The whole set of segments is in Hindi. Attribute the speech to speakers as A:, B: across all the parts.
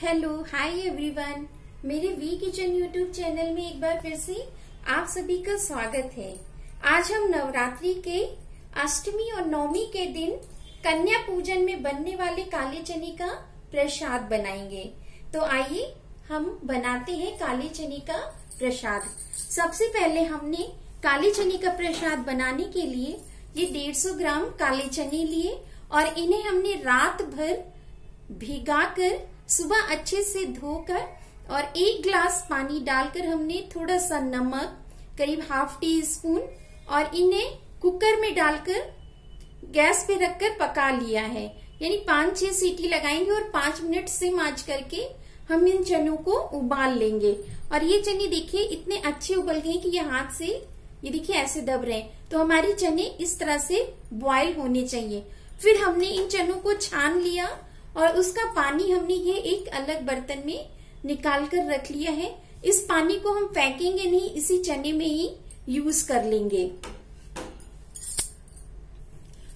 A: हेलो हाय एवरीवन मेरे वी किचन यूट्यूब चैनल में एक बार फिर से आप सभी का स्वागत है। आज हम नवरात्रि के अष्टमी और नवमी के दिन कन्या पूजन में बनने वाले काले चने का प्रसाद बनाएँगे। तो आइए हम बनाते हैं काले चने का प्रसाद। सबसे पहले हमने काले चने का प्रसाद बनाने के लिए ये 150 ग्राम काले चने लिए और इन्हें हमने रात भर भिगाकर सुबह अच्छे से धोकर और एक ग्लास पानी डालकर हमने थोड़ा सा नमक, करीब हाफ़ टी स्पून और इन्हें कुकर में डालकर गैस पे रखकर पका लिया है। यानी पाँच छह सीटी लगाएँगे और पाँच मिनट से माज करके हम इन चनों को उबाल लेंगे। और ये चने देखिए, इतने अच्छे उबल गए कि ये हाथ से, ये देखिए ऐसे दब रहे हैं। तो हमारे चने इस तरह से बॉयल होने चाहिए। फिर हमने इन चनों को छान लिया। और उसका पानी हमने ये एक अलग बर्तन में निकाल कर रख लिया है। इस पानी को हम फेंकेंगे नहीं, इसी चने में ही यूज़ कर लेंगे।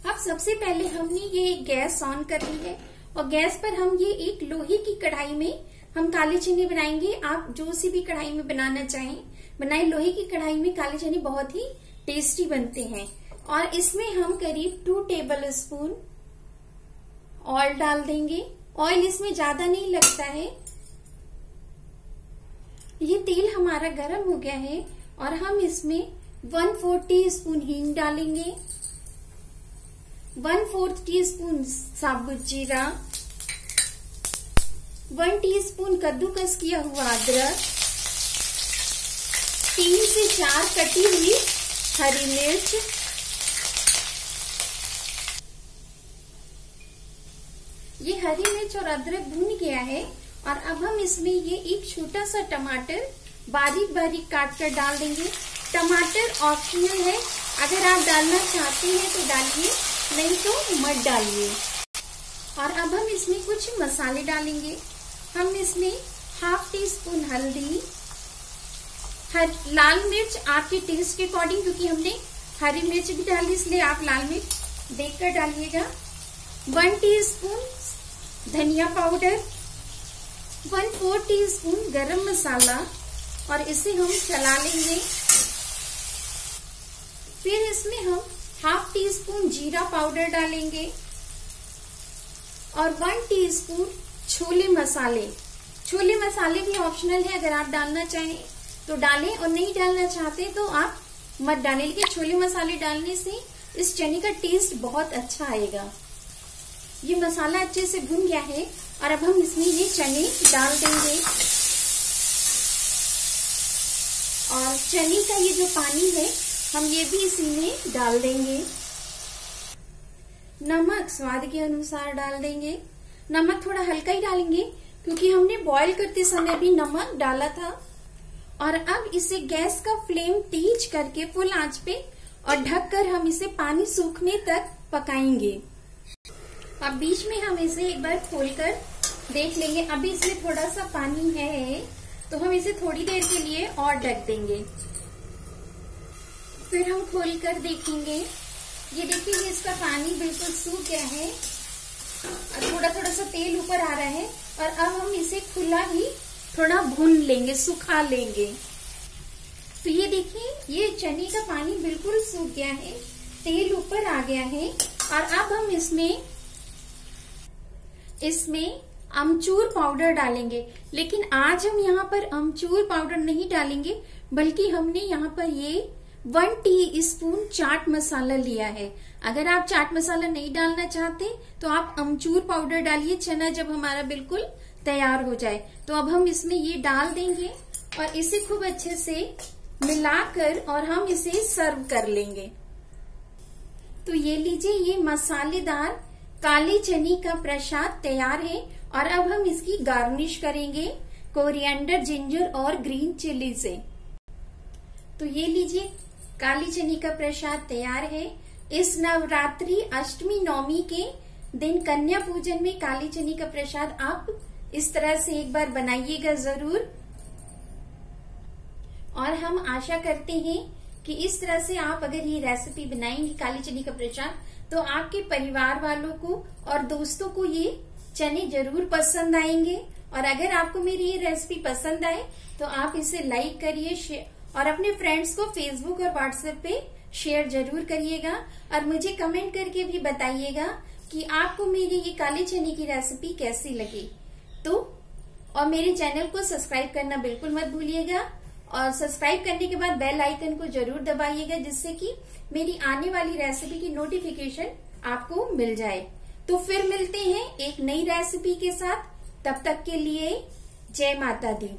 A: अब सबसे पहले हमने ये गैस ऑन कर ली है और गैस पर हम ये एक लोहे की कढ़ाई में हम काले चने बनाएँगे। आप जो सी भी कढ़ाई में बनाना चाहें, बनाए लोहे की कढ़ाई में काले चने बहुत ही टेस्टी बनते हैं। और इसमें हम करीब टू टेबल स्पून ऑयल डाल देंगे। ऑयल इसमें ज़्यादा नहीं लगता है। ये तेल हमारा गर्म हो गया है और हम इसमें वन फोर्थ टी स्पून हींग डालेंगे। वन फोर्थ टी स्पून साबुत जीरा। वन टी टीस्पून कद्दूकस किया हुआ अदरक। तीन से चार कटी हुई हरी मिर्च। ये हरी मिर्च और अदरक भून गया है और अब हम इसमें ये एक छोटा सा टमाटर बारीक बारीक काट कर डाल देंगे। टमाटर ऑप्शनल है। अगर आप डालना चाहते हैं तो डालिए, नहीं तो मत डालिए। और अब हम इसमें कुछ मसाले डालेंगे। हम इसमें हाफ़ टी स्पून हल्दी, हर लाल मिर्च आपके टेस्ट के अकॉर्डिंग क्योंकि हमने हरी मिर्च भी डाली, इसलिए आप लाल मिर्च देखकर डालिएगा। वन टी स्पून धनिया powder, one four teaspoon गरम मसाला, और इसे हम चला लेंगे। फिर इसमें हम हाफ़ टी स्पून जीरा पाउडर डालेंगे, और वन टीस्पून छोले मसाले। छोले मसाले भी ऑप्शनल है, अगर आप डालना चाहें तो डालें, और नहीं डालना चाहते तो आप मत डालें। लेकिन छोले मसाले डालने से इस चने का टेस्ट बहुत अच्छा आएगा। ये मसाला अच्छे से भुन गया है और अब हम इसमें ये चने डाल देंगे। और चने का ये जो पानी है, हम ये भी इसी में डाल देंगे। नमक स्वाद के अनुसार डाल देंगे। नमक थोड़ा हल्का ही डालेंगे, क्योंकि हमने बॉईल करते समय भी नमक डाला था। और अब इसे गैस का फ्लेम तेज करके फुल आँच पे और ढककर हम इसे पानी सूखने तक पकाएँगे। अब बीच में हम इसे एक बार खोलकर देख लेंगे। अभी इसमें थोड़ा सा पानी है तो हम इसे थोड़ी देर के लिए और ढक देंगे। फिर हम खोलकर देखेंगे। ये देखिए इसका पानी बिल्कुल सूख गया है और थोड़ा थोड़ा सा तेल ऊपर आ रहा है और अब हम इसे खुला ही थोड़ा भून लेंगे, सुखा लेंगे। तो ये देखिए, ये चने का पानी बिल्कुल सूख गया है, तेल ऊपर आ गया है और अब हम इसमें इसमें अमचूर पाउडर डालेंगे। लेकिन आज हम यहाँ पर अमचूर पाउडर नहीं डालेंगे, बल्कि हमने यहाँ पर ये one teaspoon chaat masala लिया है। अगर आप चाट मसाला नहीं डालना चाहते तो आप अमचूर पाउडर डालिए चना जब हमारा बिल्कुल तैयार हो जाए। तो अब हम इसमें ये डाल देंगे और इसे खूब अच्छे से मिलाकर और हम इसे सर्व कर लेंगे। तो ये लीजिए, ये मसालेदार काले चने का प्रसाद तैयार है और अब हम इसकी गार्निश करेंगे कोरिएंडर जिंजर और ग्रीन चिली से। तो ये लीजिए, काली चने का प्रसाद तैयार है। इस नवरात्रि अष्टमी नवमी के दिन कन्या पूजन में काली चने का प्रसाद आप इस तरह से एक बार बनाइएगा ज़रूर। और हम आशा करते हैं कि इस तरह से आप अगर ये रेसिपी बनाएँगे काली चने का प्रसाद तो आपके परिवार वालों को और दोस्तों को ये चने ज़रूर पसंद आएँगे। और अगर आपको मेरी ये रेसिपी पसंद आए तो आप इसे लाइक करिए और अपने फ्रेंड्स को फेसबुक और व्हाट्सएप पे शेयर ज़रूर करिएगा। और मुझे कमेंट करके भी बताइएगा कि आपको मेरी ये काले चने की रेसिपी कैसी लगी। तो और मेरे चैनल को सब्सक्राइब करना बिल्कुल मत भूलिएगा। और सब्सक्राइब करने के बाद बेल आइकन को ज़रूर दबाइएगा, जिससे कि मेरी आने वाली रेसिपी की नोटिफिकेशन आपको मिल जाए। तो फिर मिलते हैं एक नई रेसिपी के साथ। तब तक के लिए जय माता दी।